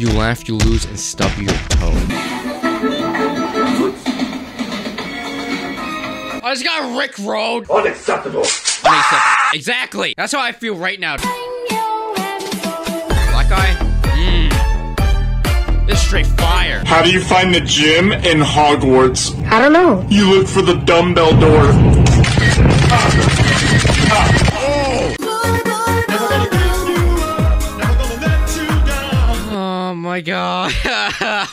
You laugh, you lose, and stub your toe. I just got Rickrolled. Unacceptable. Unacceptable. Exactly. That's how I feel right now. Black eye. Mmm. This is straight fire. How do you find the gym in Hogwarts? I don't know. You look for the dumbbell door. Oh my god.